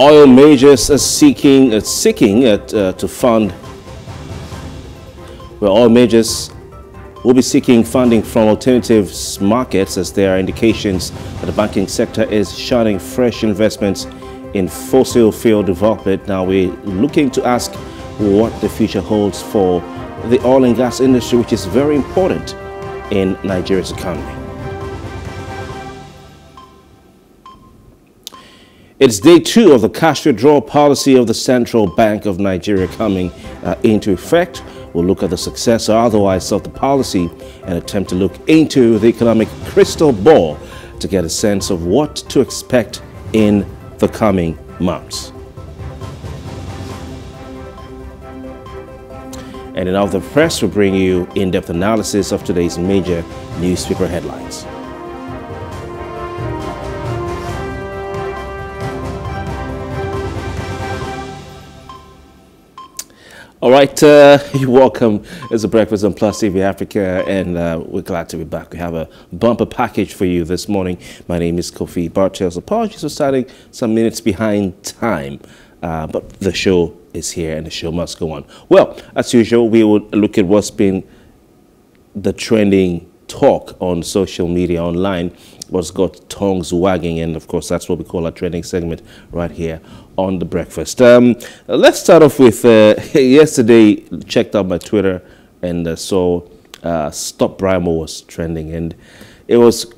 Oil majors are seeking, uh, seeking uh, to fund, well, oil majors will be seeking funding from alternative markets as there are indications that the banking sector is shunning fresh investments in fossil fuel development. Now we're looking to ask what the future holds for the oil and gas industry, which is very important in Nigeria's economy. It's day two of the cash withdrawal policy of the Central Bank of Nigeria coming uh, into effect. We'll look at the success or otherwise of the policy and attempt to look into the economic crystal ball to get a sense of what to expect in the coming months. And in Off the Press, we'll bring you in-depth analysis of today's major newspaper headlines. All right, uh, you're welcome. It's a breakfast on Plus TV Africa, and uh, we're glad to be back. We have a bumper package for you this morning. My name is Kofi Bartels. Apologies for starting some minutes behind time, uh, but the show is here and the show must go on. Well, as usual, we will look at what's been the trending talk on social media online what's got tongues wagging and of course that's what we call our trending segment right here on the breakfast. Um, let's start off with uh, yesterday checked out my twitter and uh, saw uh, stop Brymo was trending and it was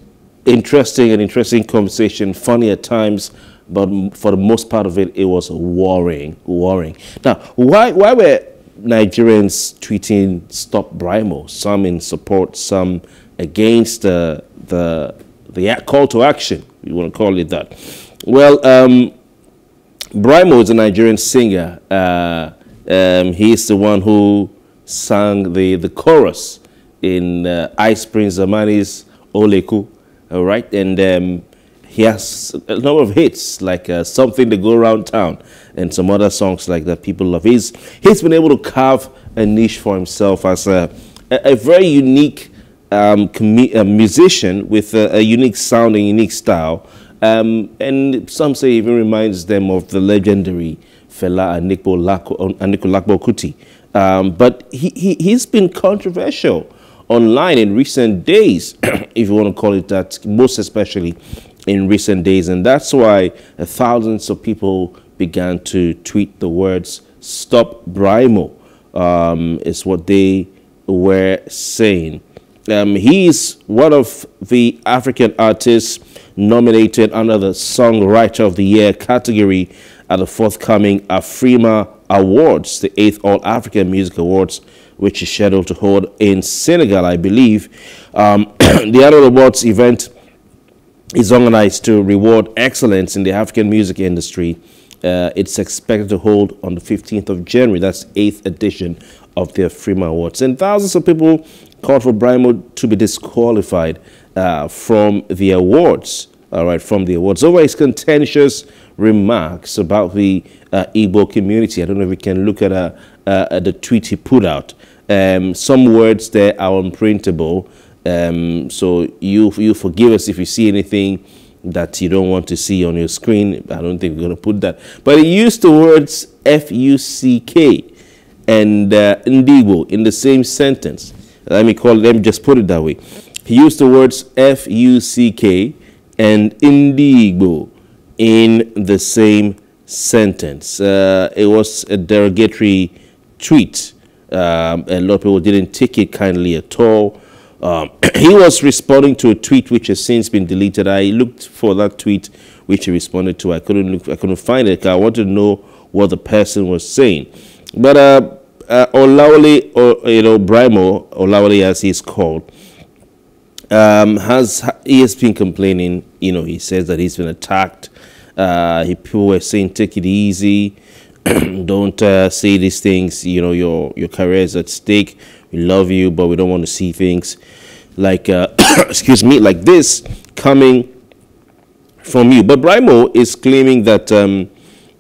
interesting an interesting conversation funny at times but for the most part of it it was worrying worrying. Now why why were Nigerians tweeting stop Brymo some in support some against the the the call to action, you want to call it that. Well, um, Brymo is a Nigerian singer. Uh, um, he's the one who sang the, the chorus in uh, Ice Prince Zamani's Oleku, all right? And um, he has a number of hits, like uh, Something to Go Around Town and some other songs like that people love. He's, he's been able to carve a niche for himself as a, a, a very unique um, a musician with a, a, unique sound and unique style. Um, and some say even reminds them of the legendary Fela Anikulapo Kuti. Um, but he, he, he's been controversial online in recent days, if you want to call it that, most especially in recent days. And that's why thousands of people began to tweet the words, Stop Brymo, um, is what they were saying. Um, he's one of the African artists nominated under the Songwriter of the Year category at the forthcoming Afrima Awards, the 8th All African Music Awards, which is scheduled to hold in Senegal, I believe. Um, the annual awards event is organized to reward excellence in the African music industry. Uh, it's expected to hold on the 15th of January. That's 8th edition of the Afrima Awards. And thousands of people called for Brymo to be disqualified uh, from the awards, all right, from the awards over his contentious remarks about the uh, Igbo community. I don't know if we can look at, uh, uh, the tweet he put out. Um, some words there are unprintable, um, so you, you forgive us if you see anything that you don't want to see on your screen. I don't think we're going to put that. But he used the words F-U-C-K and uh, Ndigbo in the same sentence let me call me just put it that way. He used the words F-U-C-K and Ndigbo in the same sentence. Uh, it was a derogatory tweet. Um, a lot of people didn't take it kindly at all. Um, he was responding to a tweet which has since been deleted. I looked for that tweet which he responded to. I couldn't look, I couldn't find it. I wanted to know what the person was saying. But uh, uh, Olawale, or, you know, Brymo, Olawale as he's called, um, has he has been complaining. You know, he says that he's been attacked. Uh, he, people were saying, "Take it easy, don't uh, say these things." You know, your your career is at stake. We love you, but we don't want to see things like, uh, excuse me, like this coming from you. But Brymo is claiming that. Um,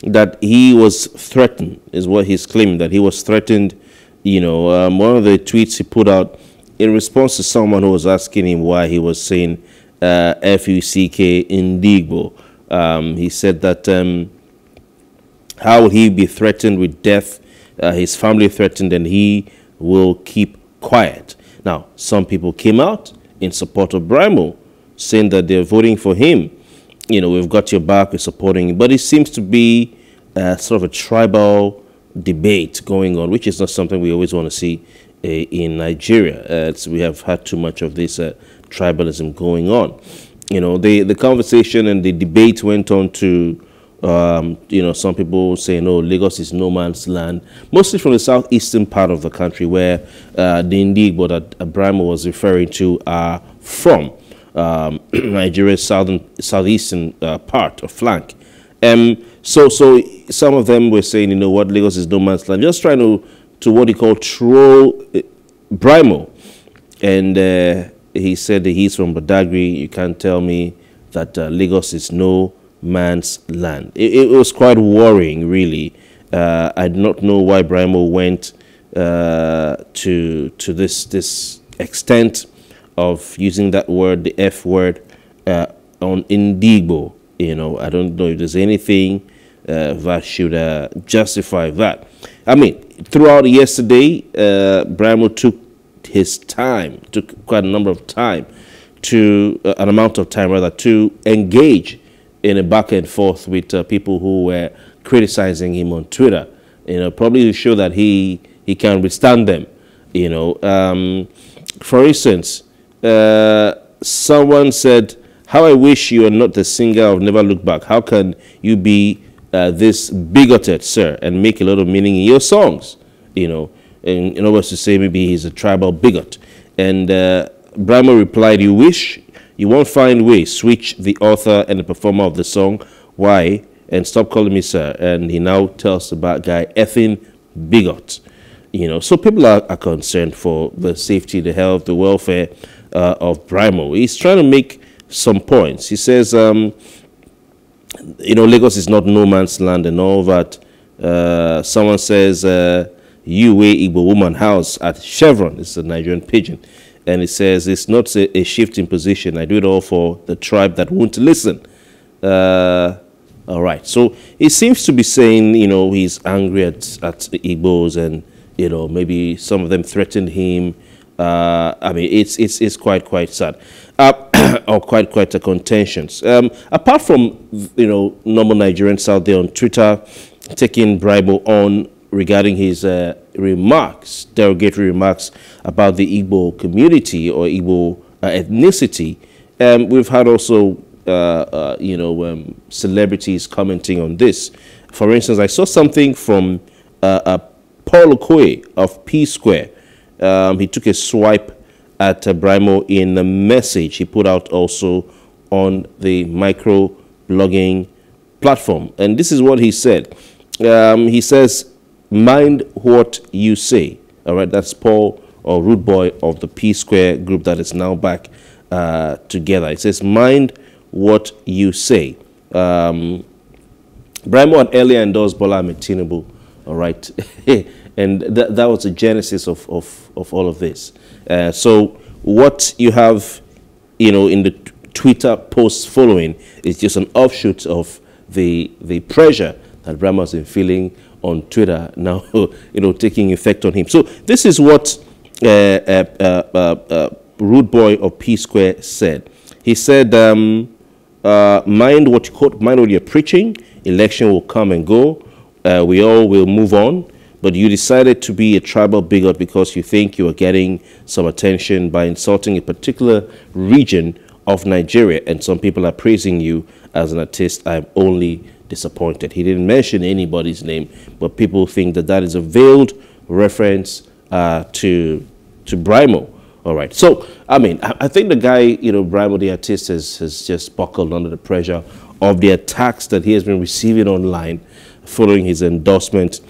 that he was threatened, is what he's claiming, that he was threatened. You know, um, one of the tweets he put out in response to someone who was asking him why he was saying uh, F-U-C-K Ndigbo. Um, he said that um, How will he be threatened with death? Uh, his family threatened, and he will keep quiet. Now, some people came out in support of Brymo, saying that they're voting for him. You know, we've got your back, we're supporting him. But it seems to be uh, sort of a tribal debate going on, which is not something we always want to see uh, in Nigeria. We have had too much of this uh, tribalism going on. You know, the, the conversation and the debate went on to um, you know, some people say, no, Lagos is no man's land, mostly from the southeastern part of the country where uh, the Ndigbo that Abraham was referring to are from, um, Nigeria's southern, southeastern uh, part or flank. Um, so, so some of them were saying, you know what, Lagos is no man's land, just trying to, to what he called troll uh, Brymo. And uh, he said that he's from Badagry. You can't tell me that uh, Lagos is no man's land. It, it was quite worrying, really. Uh, I do not know why Brymo went uh, to to this this extent of using that word, the F word, uh, on Ndigbo. You know, I don't know if there's anything uh, that should uh, justify that. I mean, throughout yesterday, uh, Brymo took his time, took quite a number of time to uh, an amount of time rather to engage in a back and forth with uh, people who were criticizing him on Twitter. You know, probably to show that he he can withstand them. You know, um, for instance, uh, someone said, "How I wish you are not the singer of Never Look Back. How can you be uh, this bigoted, sir, and make a lot of meaning in your songs?" You know, in, in other to say maybe he's a tribal bigot. And uh, Brymo replied, "You wish you won't find way. Switch the author and the performer of the song. Why? And stop calling me sir. And he now tells the bad guy, effing bigot. You know, so people are, are concerned for the safety, the health, the welfare uh, of Brymo. He's trying to make some points. He says, um, you know, Lagos is not no man's land and all that. Uh, someone says, uh, you way Igbo woman house at Chevron. It's a Nigerian pidgin and it says it's not a, a, shift in position. I do it all for the tribe that won't listen. Uh, all right. So he seems to be saying, you know, he's angry at, at Igbos and, you know, maybe some of them threatened him. Uh, I mean, it's, it's, it's quite, quite sad. Uh, or quite, quite a contentions. Um, apart from, you know, normal Nigerians out there on Twitter taking Brymo on regarding his uh, remarks, derogatory remarks about the Igbo community or Igbo uh, ethnicity. Um, we've had also, uh, uh you know, um, celebrities commenting on this. For instance, I saw something from Paul Okoye of P Square. Um, he took a swipe at uh, Brymo in a message he put out also on the micro blogging platform. And this is what he said. Um, he says, mind what you say. All right, that's Paul or Rude Boy of the P Square group that is now back uh, together. It says, mind what you say. Um, Brymo had earlier endorsed Bola Ahmed all right, and that, that was the genesis of, of, of all of this. Uh, so what you have, you know, in the Twitter posts following is just an offshoot of the, the pressure that Brymo has been feeling on Twitter now, you know, taking effect on him. So this is what uh, uh, uh, uh Rude Boy of P Square said. He said, um, uh, mind what you quote, mind what you're preaching. Election will come and go. Uh, we all will move on. But you decided to be a tribal bigot because you think you are getting some attention by insulting a particular region of Nigeria. And some people are praising you as an artist. I'm only disappointed. He didn't mention anybody's name, but people think that that is a veiled reference uh, to to Brymo. All right. So, I mean, I, think the guy, you know, Brymo, the artist, has, has just buckled under the pressure of the attacks that he has been receiving online following his endorsement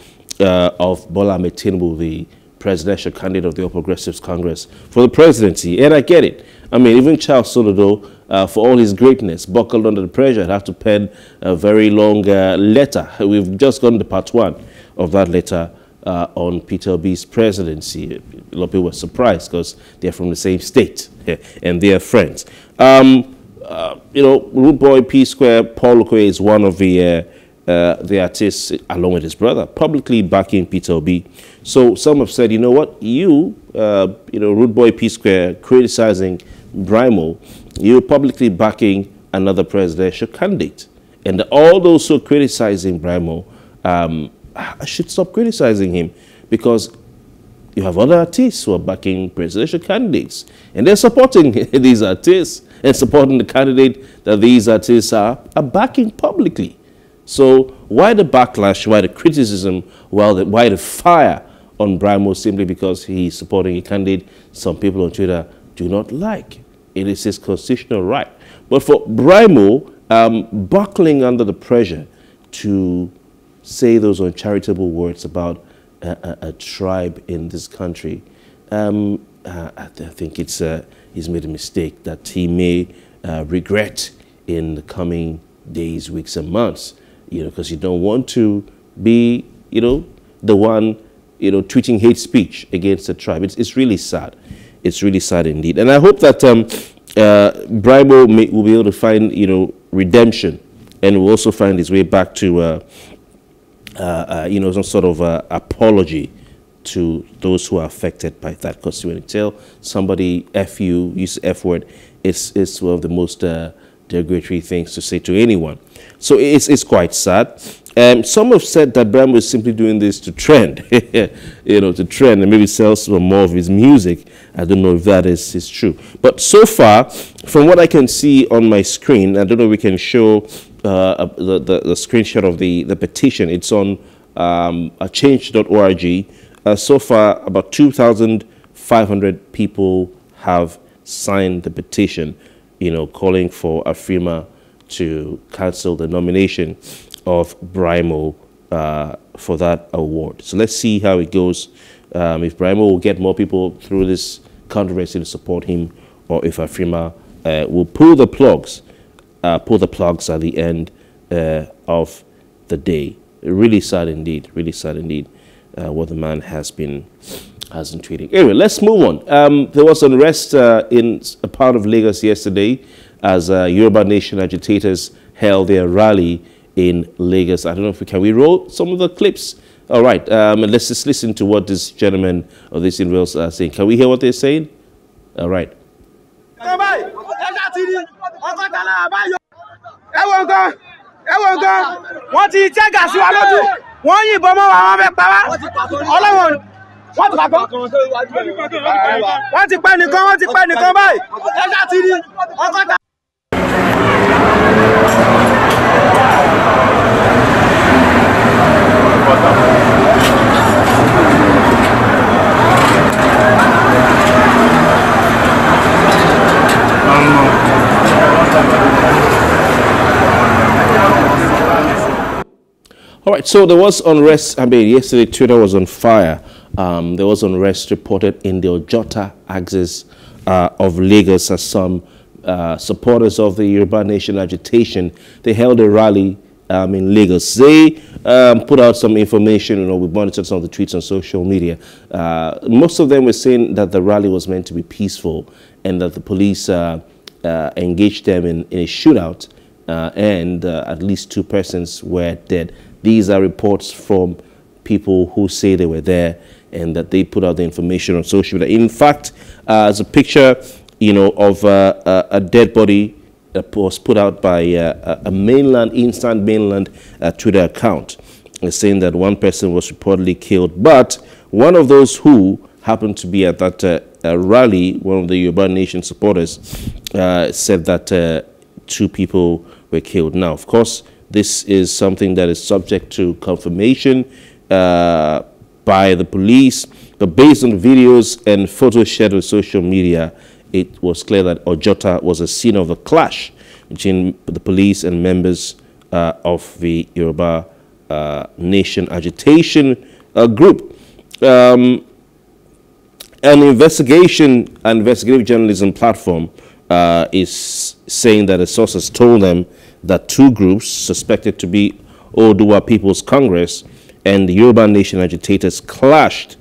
uh, of Bola Tinubu, the presidential candidate of the All Progressives Congress for the presidency. And I get it. I mean, even Charles Soludo, uh, for all his greatness, buckled under the pressure, had to pen a very long uh, letter. We've just gotten to part one of that letter uh, on Peter Obi's presidency. A lot of people were surprised because they're from the same state and they're friends. Um, uh, you know, Rude Boy P Square, Paul Okoye is one of the uh, the artist, along with his brother, publicly backing Peter Obi. So some have said, you know what, you, uh, you know, Rude Boy P Square, criticizing Brymo, you're publicly backing another presidential candidate. And all those who are criticizing Brymo um, should stop criticizing him because you have other artists who are backing presidential candidates. And they're supporting these artists and supporting the candidate that these artists are, are backing publicly. So why the backlash, why the criticism, why the, why the fire on Brymo simply because he's supporting a candidate some people on Twitter do not like. It is his constitutional right. But for Brymo, um, buckling under the pressure to say those uncharitable words about a, a, a tribe in this country, um, uh, I, think it's, uh, he's made a mistake that he may uh, regret in the coming days, weeks, and months you know, because you don't want to be, you know, the one, you know, tweeting hate speech against the tribe. It's, it's really sad. It's really sad indeed. And I hope that um, uh, Brymo may, will be able to find, you know, redemption and will also find his way back to, uh, uh, uh you know, some sort of uh, apology to those who are affected by that. Because when you tell somebody F you, use F word, it's, it's one of the most uh, derogatory things to say to anyone. So it's, it's quite sad. Um, some have said that Brymo was simply doing this to trend, you know, to trend and maybe sell some more of his music. I don't know if that is, is true. But so far, from what I can see on my screen, I don't know if we can show uh, the, the, the, screenshot of the, the petition. It's on um, change.org. Uh, so far, about 2,500 people have signed the petition, you know, calling for Afrima to cancel the nomination of Brymo uh, for that award. So let's see how it goes. Um, if Brymo will get more people through this controversy to support him, or if Afrima uh, will pull the plugs, uh, pull the plugs at the end uh, of the day. Really sad indeed. Really sad indeed. Uh, what the man has been has been tweeting. Anyway, let's move on. Um, there was unrest uh, in a part of Lagos yesterday as uh, Yoruba Nation agitators held their rally in Lagos. I don't know if we can we roll some of the clips. All right, um, let's just listen to what this gentleman or this in Wales are saying. Can we hear what they're saying? All right. wọ́n ti jẹ́gà sí wa lójú wọ́n yìnbọn mọ́ wá wọ́n ti pàgọ́ wọ́n ti pẹ́ nìkan wọ́n ti pẹ́ nìkan báyìí ẹ̀ka ti rí ọgọ́ta. All right, so there was unrest. I mean, yesterday Twitter was on fire. Um, there was unrest reported in the Ojota axis uh, of Lagos as some uh, supporters of the Yoruba Nation agitation, they held a rally um, in Lagos. They um, put out some information, you know, we monitored some of the tweets on social media. Uh, most of them were saying that the rally was meant to be peaceful and that the police uh, uh engaged them in, in a shootout uh, and at least two persons were dead. These are reports from people who say they were there and that they put out the information on social media. In fact, as a picture you know, of uh, a, a, dead body that was put out by uh, a mainland, instant mainland uh, Twitter account, saying that one person was reportedly killed. But one of those who happened to be at that uh, rally, one of the Yoruba Nation supporters, uh, said that uh, two people were killed. Now, of course, this is something that is subject to confirmation by the police, but based on videos and photos shared on social media, it was clear that Ojota was a scene of a clash between the police and members uh, of the Yoruba uh, Nation agitation uh, group. Um, an investigation, an investigative journalism platform uh, is saying that a source has told them that two groups suspected to be Oodua People's Congress and the Yoruba Nation agitators clashed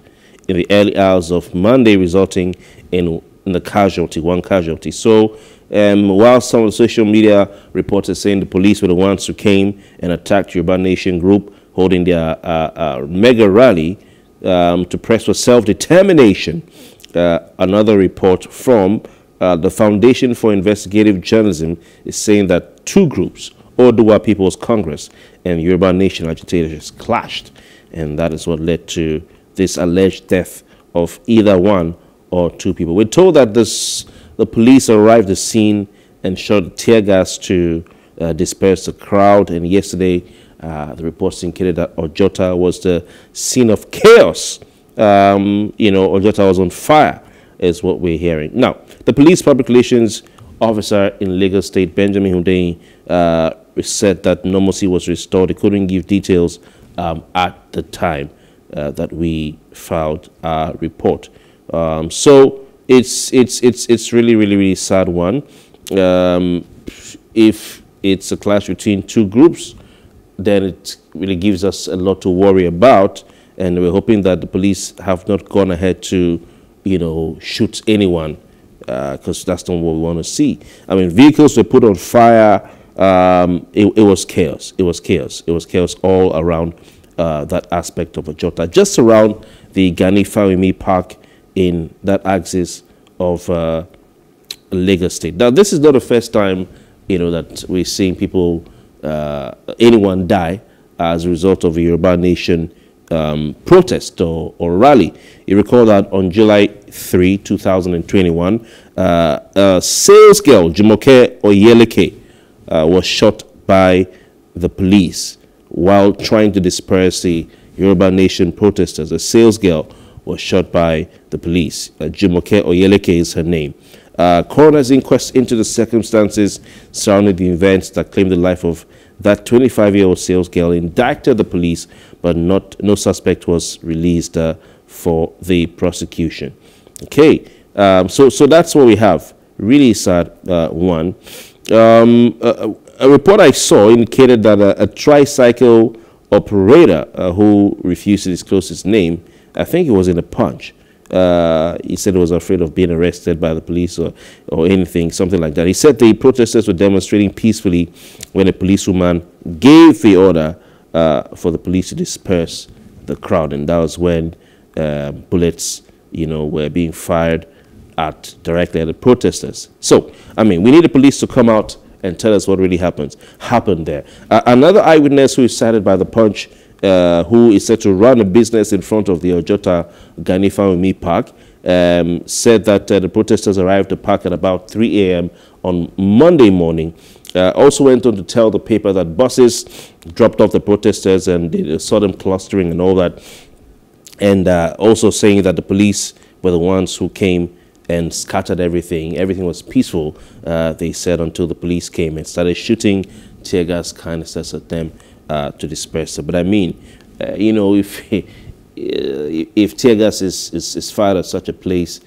in the early hours of Monday, resulting in, in the casualty, one casualty. So Um, while some of the social media reports are saying the police were the ones who came and attacked Yoruba Nation group holding their uh, uh, mega rally um, to press for self-determination. Uh, another report from uh, the Foundation for Investigative Journalism is saying that two groups, Oodua People's Congress and Yoruba Nation agitators, clashed, and that is what led to this alleged death of either one or two people. We're told that this, the police arrived at the scene and shot tear gas to uh, disperse the crowd. And yesterday, uh, the reports indicated that Ojota was the scene of chaos. Um, you know, Ojota was on fire, is what we're hearing. Now, the police public relations officer in Lagos State, Benjamin Hundeyin, uh, said that normalcy was restored. He couldn't give details um, at the time uh, that we filed our report. Um, so it's it's it's it's really really really sad one. Um, if it's a clash between two groups, then it really gives us a lot to worry about, and we're hoping that the police have not gone ahead to, you know, shoot anyone, because uh, that's not what we want to see. I mean, vehicles were put on fire. Um, it, it was chaos. It was chaos. It was chaos all around uh, that aspect of Ojota, just around the Gani Fawehinmi Park in that axis of uh, Lagos State. Now, this is not the first time, you know, that we're seeing people, uh, anyone die as a result of a Yoruba Nation um, protest or, or rally. You recall that on July 3, 2021, uh, a sales girl, Jumoke Oyeleke, uh, was shot by the police while trying to disperse the Yoruba Nation protesters. A sales girl was shot by the police. Uh, Jumoke Oyeleke is her name. Uh, coroner's inquest into the circumstances surrounding the events that claimed the life of that 25-year-old sales girl indicted the police, but not no suspect was released uh, for the prosecution. Okay, um, so so that's what we have. Really sad uh, one. Um, a, a, report I saw indicated that a, a tricycle operator uh, who refused to disclose his name I think it was in a punch. Uh, he said he was afraid of being arrested by the police or, or anything, something like that. He said the protesters were demonstrating peacefully when a policewoman gave the order uh, for the police to disperse the crowd, and that was when uh, bullets, you know, were being fired at directly at the protesters. So, I mean, we need the police to come out and tell us what really happens happened there. Uh, another eyewitness who is cited by the Punch uh, who is said to run a business in front of the Ojota Gani Fawehinmi Park, um, said that uh, the protesters arrived at the park at about 3 a.m. on Monday morning. Uh, also went on to tell the paper that buses dropped off the protesters and they saw them clustering and all that. And uh, also saying that the police were the ones who came and scattered everything. Everything was peaceful, uh, they said, until the police came and started shooting tear gas canisters at them uh, to disperse it. But I mean, uh, you know, if if tear gas is, is, is fired at such a place,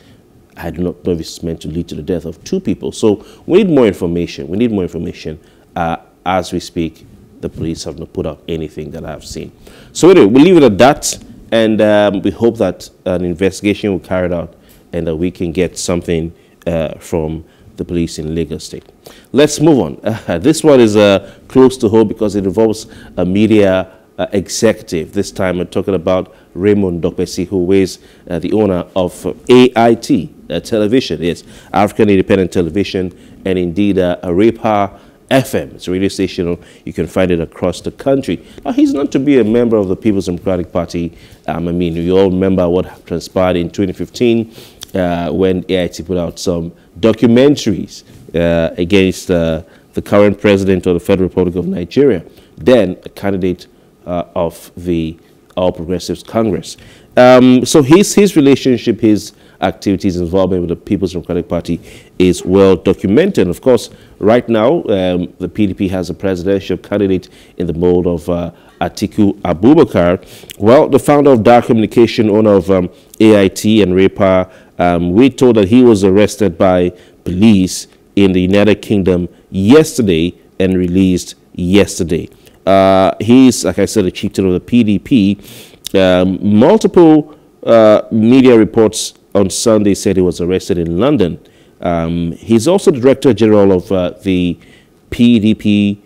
I do not know if it's meant to lead to the death of two people. So we need more information. We need more information. Uh, as we speak, the police have not put out anything that I've seen. So anyway, we'll leave it at that. And um, we hope that an investigation will carried out and that we can get something uh, from the police in Lagos State. Let's move on. Uh, this one is uh, close to home because it involves a media uh, executive. This time we're talking about Raymond Dokpesi, who is uh, the owner of AIT uh, Television. Yes, African Independent Television, and indeed uh, Raypower FM. It's a radio station. You can find it across the country. Now, he's not to be a member of the People's Democratic Party. Um, I mean, you all remember what transpired in 2015 uh, when AIT put out some documentaries uh, against uh, the current president of the Federal Republic of Nigeria, then a candidate uh, of the All Progressives Congress. Um, so his, his relationship, his activities, involvement with the People's Democratic Party is well documented. And Of course, right now, um, the PDP has a presidential candidate in the mold of uh, Atiku Abubakar. Well, the founder of DAAR Communication, owner of um, AIT and Raypower, um, we told that he was arrested by police in the United Kingdom yesterday and released yesterday. Uh, he's, like I said, the chieftain of the PDP. Um, multiple uh, media reports on Sunday said he was arrested in London. Um, he's also the Director General of uh, the PDP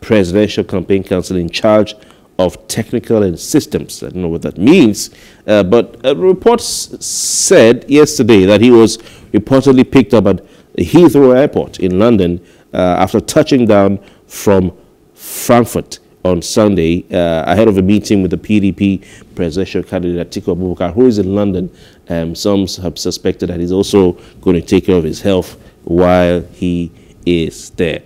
Presidential Campaign Council in charge of technical and systems. I don't know what that means, uh, but reports said yesterday that he was reportedly picked up at Heathrow Airport in London uh, after touching down from Frankfurt on Sunday uh, ahead of a meeting with the PDP presidential candidate Atiku Abubakar, who is in London. Um, some have suspected that he's also going to take care of his health while he is there.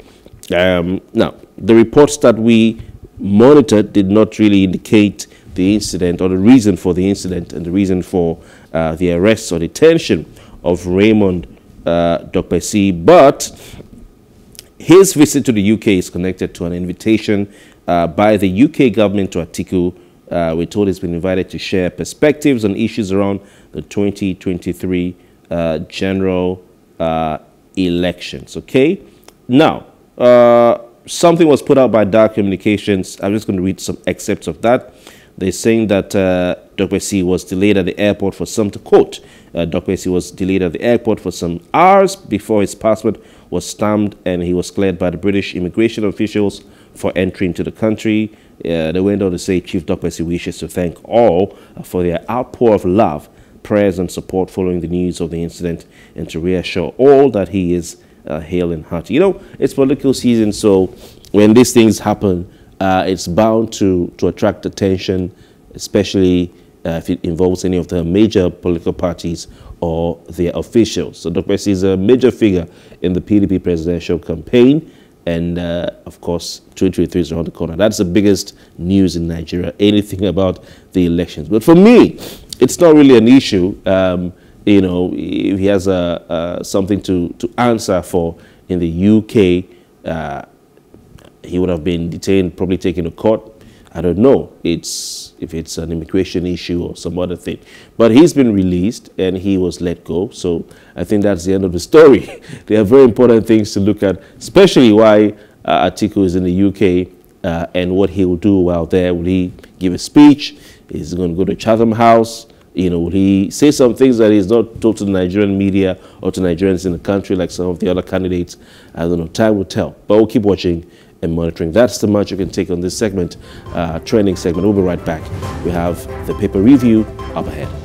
Um, now, the reports that we monitored did not really indicate the incident or the reason for the incident and the reason for uh, the arrest or detention of Raymond uh, Dokpesi, but his visit to the UK is connected to an invitation uh, by the UK government to Atiku. Uh, we're told he's been invited to share perspectives on issues around the 2023 uh, general uh, elections. Okay? Now, uh, something was put out by DAAR Communications. I'm just going to read some excerpts of that. They're saying that uh, Dokpesi was delayed at the airport for some, to quote, uh, Dokpesi was delayed at the airport for some hours before his passport was stamped and he was cleared by the British immigration officials for entry into the country. Uh, they went on to say Chief Dokpesi wishes to thank all for their outpour of love, prayers and support following the news of the incident and to reassure all that he is uh, hale and hearty. You know, it's political season, so when these things happen, uh, it's bound to, to attract attention, especially uh, if it involves any of the major political parties or their officials. So Dr. is a major figure in the PDP presidential campaign. And uh, of course, 2023 is around the corner. That's the biggest news in Nigeria, anything about the elections. But for me, it's not really an issue. Um, you know, if he has a, something to, to answer for in the UK, uh, he would have been detained, probably taken to court. I don't know. It's if it's an immigration issue or some other thing. But he's been released and he was let go. So I think that's the end of the story. there are very important things to look at, especially why uh, Atiku is in the UK uh, and what he will do while there. Will he give a speech? Is he going to go to Chatham House? You know, he say some things that he's not told to the Nigerian media or to Nigerians in the country like some of the other candidates? I don't know. Time will tell. But we'll keep watching and monitoring. That's the much you can take on this segment, uh, training segment. We'll be right back. We have the paper review up ahead.